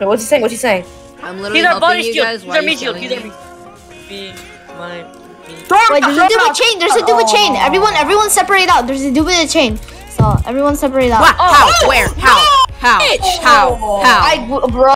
Wait, what's he saying? What's he saying? I'm literally He's helping body you shield. guys. He's Why our are meat you shield. He's our me? meat. Be my meat. Throw Wait, there's a dude chain. There's a duplicate chain. Oh. Everyone, everyone separate out. There's a duplicate chain. So everyone separate out. What? Oh. How? Where? Oh, How? How? How? How? I, bro.